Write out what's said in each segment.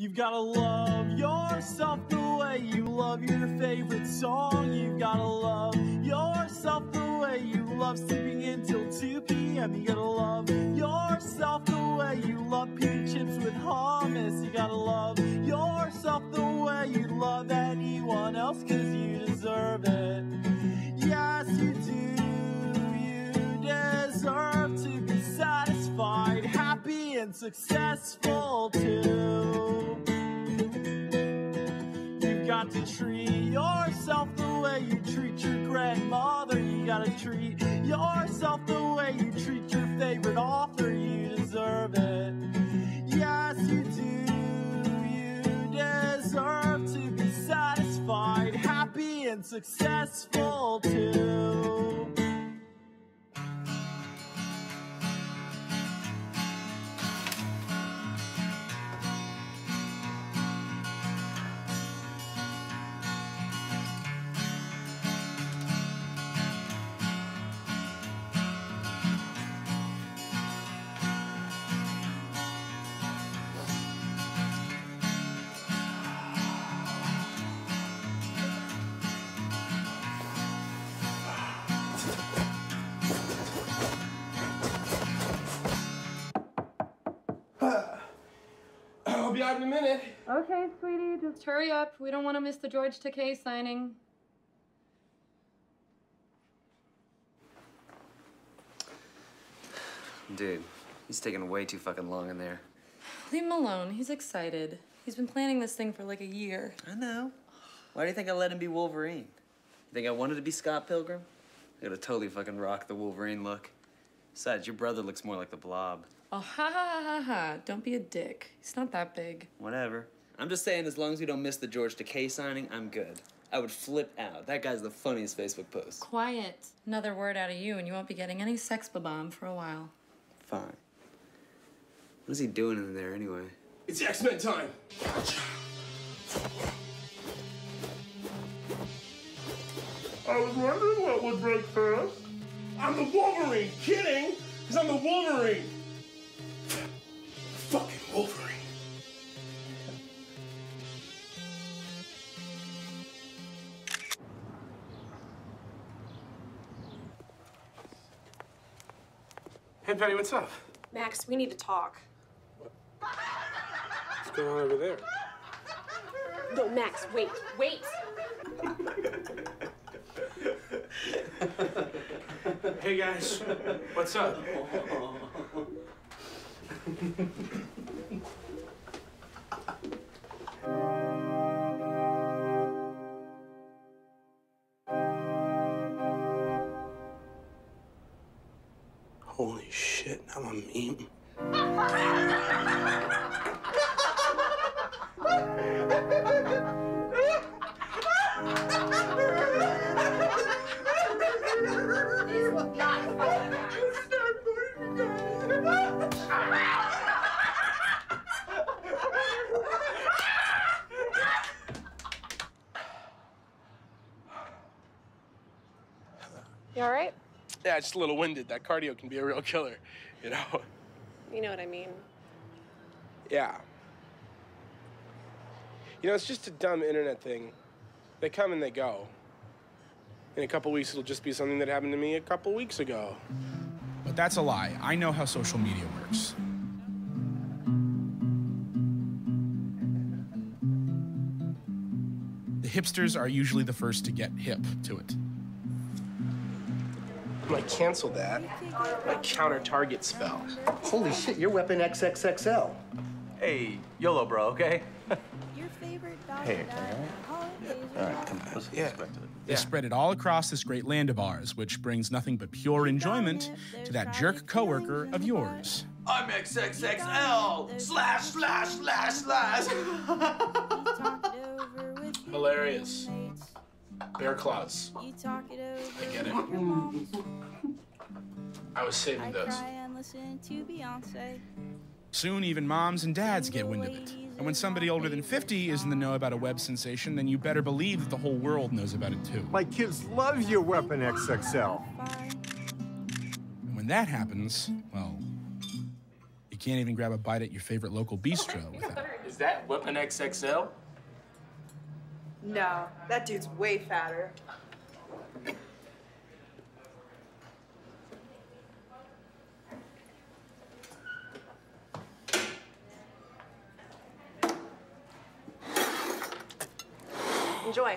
You've gotta love yourself the way you love your favorite song. You've gotta love yourself the way you love sleeping until 2 p.m. You gotta love yourself the way you love pita chips with hummus. You gotta love yourself the way you love anyone else cause you deserve it. Yes, you do. You deserve to be satisfied, happy, and successful too. To treat yourself the way you treat your grandmother. You gotta treat yourself the way you treat your favorite author. You deserve it. Yes, you do. You deserve to be satisfied, happy, and successful too. Sweetie, just hurry up. We don't want to miss the George Takei signing. Dude, he's taking way too fucking long in there. Leave him alone. He's excited. He's been planning this thing for like a year. I know. Why do you think I let him be Wolverine? You think I wanted to be Scott Pilgrim? I gotta totally fucking rock the Wolverine look. Besides, your brother looks more like the blob. Oh, ha ha ha ha ha. Don't be a dick. He's not that big. Whatever. I'm just saying, as long as we don't miss the George Takei signing, I'm good. I would flip out. That guy's the funniest Facebook post. Quiet. Another word out of you, and you won't be getting any sex bomb for a while. Fine. What is he doing in there anyway? It's X Men time. I was wondering what would break first. I'm the Wolverine. Kidding? Because I'm the Wolverine. Hey, Penny, what's up? Max, we need to talk. What's going on over there? No, Max, wait, wait. Hey, guys. What's up? shit, I'm a meme. right? Yeah, just a little winded. That cardio can be a real killer, you know? You know what I mean. Yeah. You know, it's just a dumb internet thing. They come and they go. In a couple weeks, it'll just be something that happened to me a couple weeks ago. But that's a lie. I know how social media works. The hipsters are usually the first to get hip to it. I'm cancel that. Like, counter target spell. Holy shit, you're Weapon XXXL. Hey, YOLO, bro, okay? Hey, all right, come on, let's Yeah. get back to it. They spread it all across this great land of ours, which brings nothing but pure enjoyment to that jerk coworker of yours. I'm XXXL! Slash, slash, slash, slash! Hilarious. Bear claws. I get it. I was saving those. Soon, even moms and dads get wind of it. And when somebody older than 50 is in the know about a web sensation, then you better believe that the whole world knows about it too. My kids love your Weapon XXL. And when that happens, well, you can't even grab a bite at your favorite local bistro without Is that Weapon XXL? No, that dude's way fatter. Enjoy.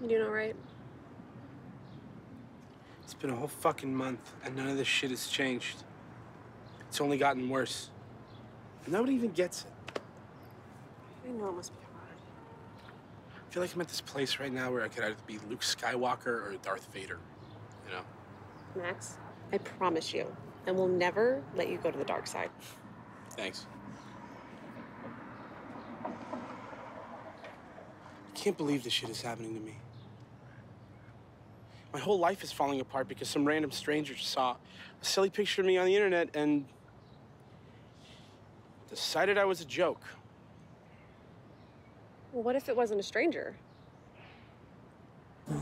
You doing all right? It's been a whole fucking month, and none of this shit has changed. It's only gotten worse. Nobody even gets it. I know it must be hard. I feel like I'm at this place right now where I could either be Luke Skywalker or Darth Vader. You know? Max, I promise you, and we'll never let you go to the dark side. Thanks. I can't believe this shit is happening to me. My whole life is falling apart because some random stranger saw a silly picture of me on the internet and decided I was a joke. Well, what if it wasn't a stranger? Do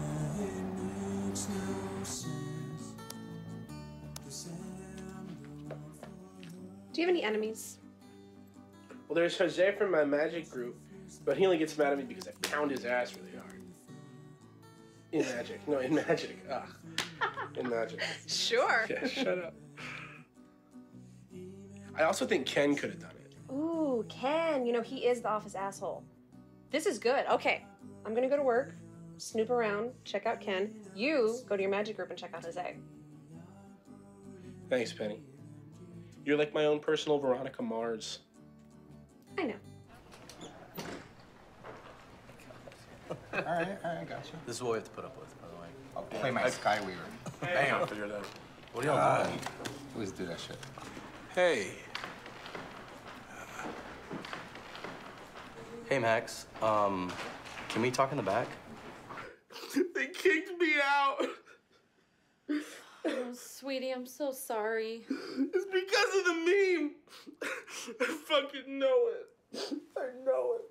you have any enemies? Well, there's Jose from my magic group, but he only gets mad at me because I pound his ass really hard. In magic. No, in magic. Ugh. In magic. Sure. Yeah, shut up. I also think Ken could have done it. Ooh, Ken. You know, he is the office asshole. This is good. Okay, I'm gonna go to work, snoop around, check out Ken. You go to your magic group and check out Jose. Thanks, Penny. You're like my own personal Veronica Mars. I know. all right, all right, I got you. This is what we have to put up with, by the way. I'll play my Skyweaver. Bam, figured it out. What are y'all Ah, doing? Always do that shit. Hey. Hey, Max. Um, can we talk in the back? they kicked me out. Oh, sweetie, I'm so sorry. It's because of the meme. I fucking know it. I know it.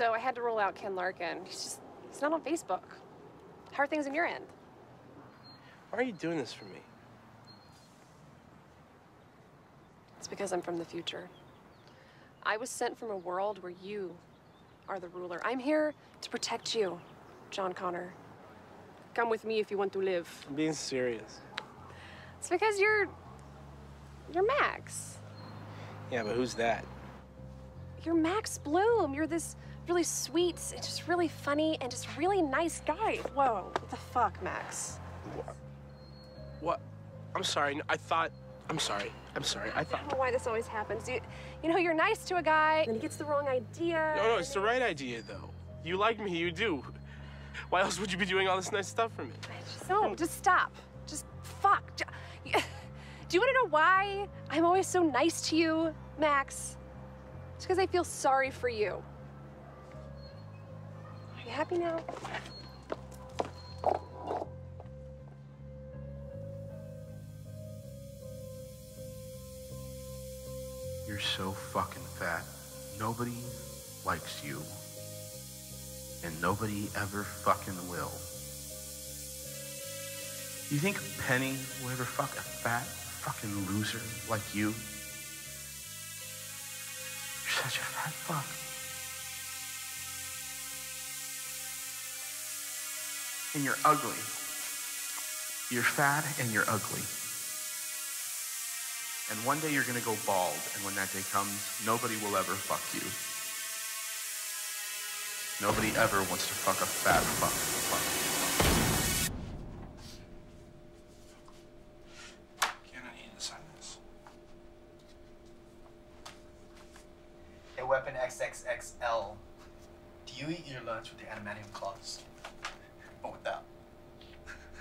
So I had to roll out Ken Larkin. He's just, he's not on Facebook. How are things on your end? Why are you doing this for me? It's because I'm from the future. I was sent from a world where you are the ruler. I'm here to protect you, John Connor. Come with me if you want to live. I'm being serious. It's because you're. You're Max. Yeah, but who's that? You're Max Bloom. You're this really sweet, just really funny, and just really nice guy. Whoa, what the fuck, Max? What? What? I'm sorry. I thought. I'm sorry. I'm sorry. I I thought. don't know why this always happens. You, you know, you're nice to a guy, and he gets the wrong idea. No, no, it's the right idea, though. You like me, you do. Why else would you be doing all this nice stuff for me? No, just stop. Just fuck. Do you want to know why I'm always so nice to you, Max? It's because I feel sorry for you. Are you happy now? You're so fucking fat. Nobody likes you. And nobody ever fucking will. You think Penny will ever fuck a fat fucking loser like you? You're such a fat fuck. And you're ugly. You're fat and you're ugly. And one day you're gonna go bald, and when that day comes, nobody will ever fuck you. Nobody ever wants to fuck a fat fuck. fuck. Can I need to sign this? A weapon XXXL. Do you eat your lunch with the adamantium claws? Or without?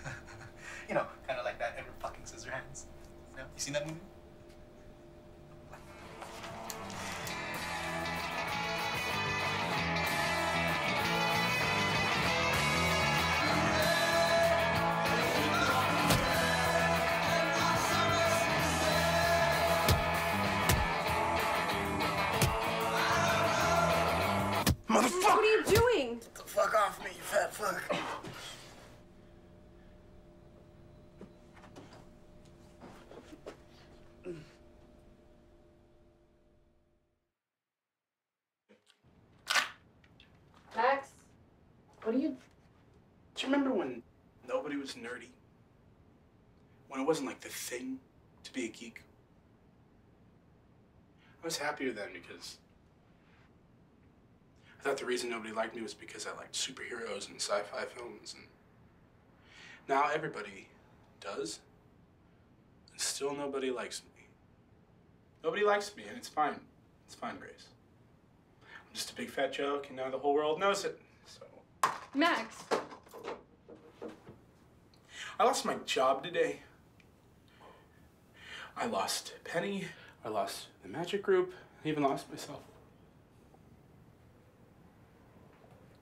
you know, kind of like that Edward fucking Scissorhands. You know, you seen that movie? Fuck off me, you fat fuck. Max, what are you? Do you remember when nobody was nerdy? When it wasn't like the thing to be a geek? I was happier then because I thought the reason nobody liked me was because I liked superheroes and sci-fi films and now everybody does. And still nobody likes me. Nobody likes me and it's fine. It's fine, Grace. I'm just a big fat joke and now the whole world knows it. So Max. I lost my job today. I lost Penny. I lost the magic group. I even lost myself.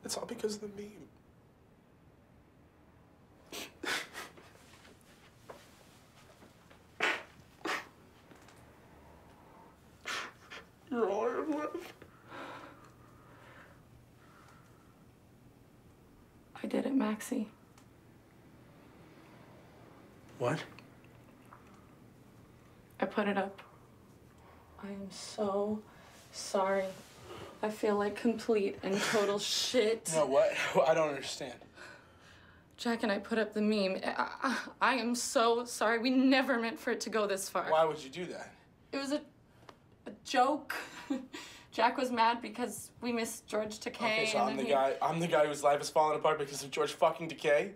It's all because of the meme. You're all I have left. I did it, Maxie. What? I put it up. I am so sorry. I feel like complete and total shit. No, what? I don't understand. Jack and I put up the meme. I, I, am so sorry. We never meant for it to go this far. Why would you do that? It was a, a joke. Jack was mad because we missed George Takei. Okay, so I'm the he- guy. I'm the guy whose life is falling apart because of George fucking Takei.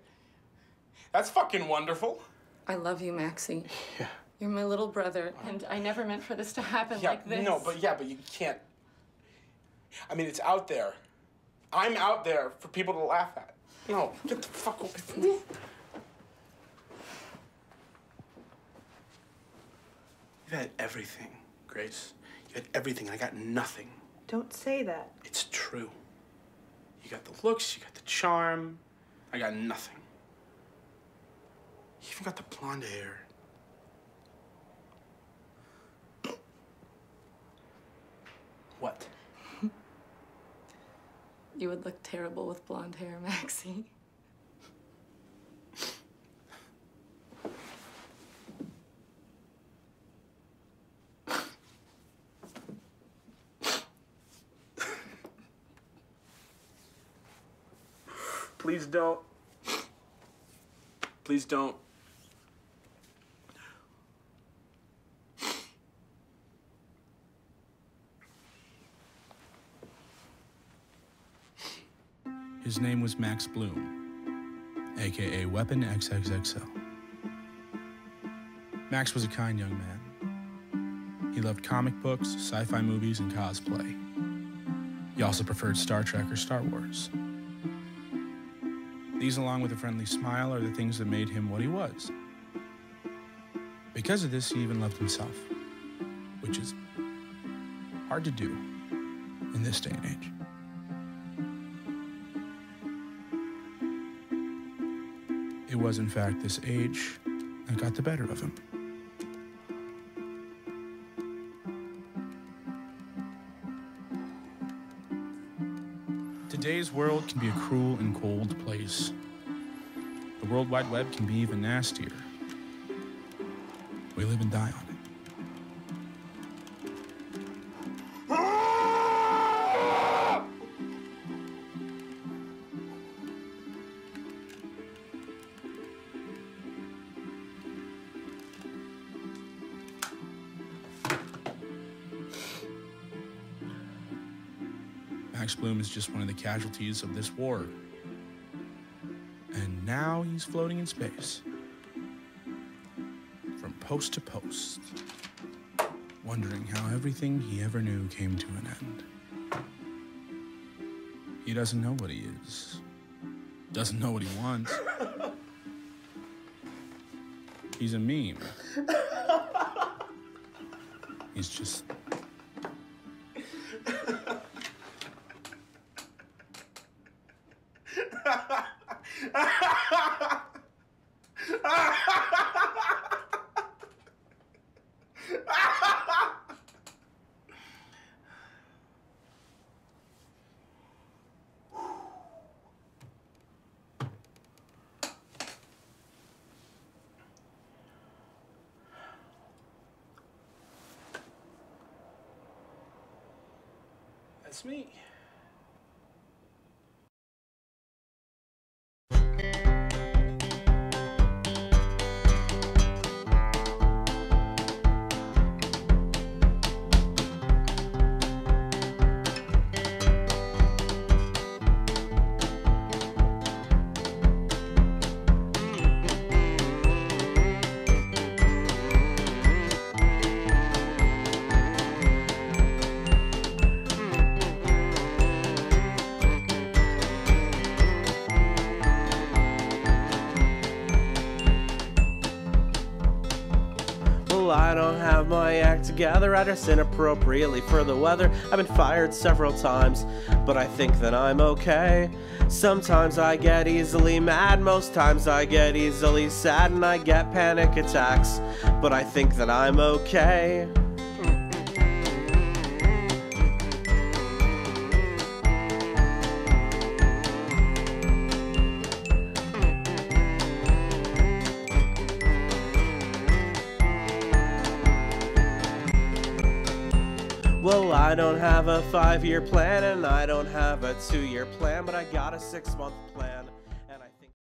That's fucking wonderful. I love you, Maxie. Yeah. You're my little brother, and I never meant for this to happen Yeah, like this. no, but yeah, but you can't. I mean, it's out there. I'm out there for people to laugh at. No, get the fuck away from me. You've had everything, Grace. You had everything, and I got nothing. Don't say that. It's true. You got the looks, you got the charm. I got nothing. You even got the blonde hair. What? You would look terrible with blonde hair, Maxie. Please don't. Please don't. His name was Max Bloom, aka Weapon XXXL. Max was a kind young man. He loved comic books, sci fi movies, and cosplay. He also preferred Star Trek or Star Wars. These, along with a friendly smile, are the things that made him what he was. Because of this, he even loved himself, which is hard to do in this day and age. It was, in fact, this age that got the better of him. Today's world can be a cruel and cold place. The World Wide Web can be even nastier. We live and die on it. Bloom is just one of the casualties of this war. And now he's floating in space. From post to post. Wondering how everything he ever knew came to an end. He doesn't know what he is. Doesn't know what he wants. He's a meme. He's just That's me. Have my act together. I dress inappropriately for the weather. I've been fired several times, but I think that I'm okay. Sometimes I get easily mad, most times I get easily sad, and I get panic attacks, but I think that I'm okay. I don't have a five year plan and I don't have a two year plan, but I got a six month plan.